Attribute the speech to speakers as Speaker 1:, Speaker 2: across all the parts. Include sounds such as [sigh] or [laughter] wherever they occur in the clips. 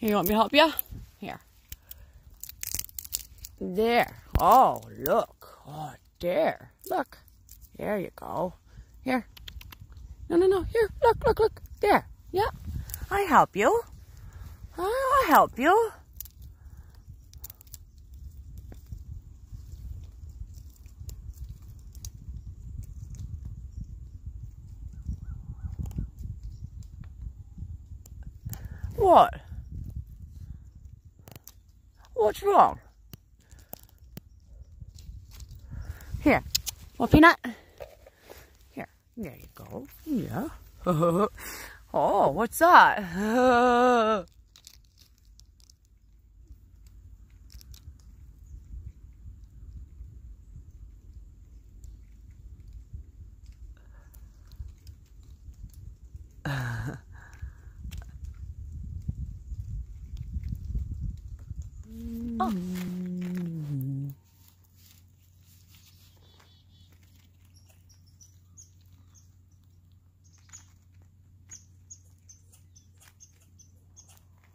Speaker 1: Here, you want me to help you? Here. There. Oh, look. Oh, there. Look. There you go. Here. No, no, no. Here. Look, look, look. There. Yeah. I help you. I'll help you. What? What's wrong? Here. Want peanut? Here. There you go. Yeah. [laughs] oh, what's that? [laughs] Oh.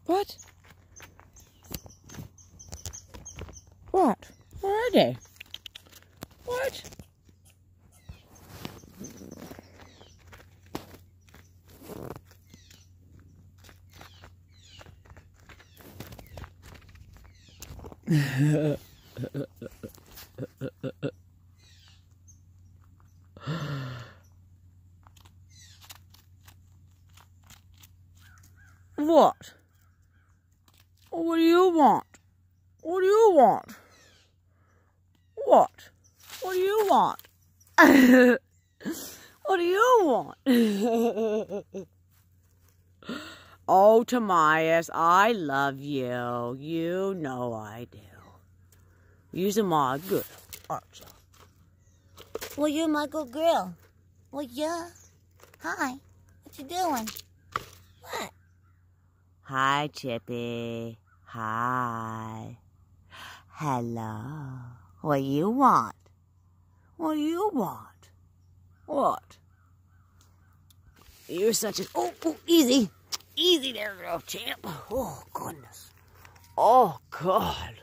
Speaker 1: What? What? Where are they? What? What? What do you want? What do you want? What? What do you want? [laughs] what do you want? [laughs] oh, Tamias, I love you. You know I do. You're my good, aren't you?
Speaker 2: Well, you're my good girl. Well, yeah. Hi. What you doing? What?
Speaker 1: Hi, Chippy. Hi. Hello. What you want? What you want? What? You're such an... Oh, oh, easy. There, champ. Oh, goodness. Oh, God.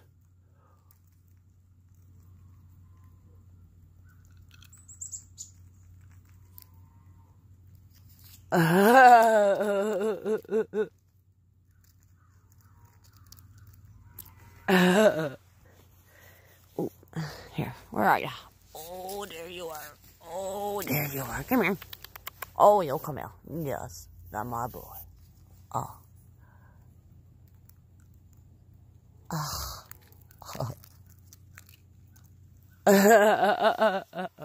Speaker 1: [laughs] Uh, oh, here, where are you? Oh, there you are. Oh, there you are. Come here. Oh, you'll come here. Yes, that's my boy. 啊。啊。啊。啊。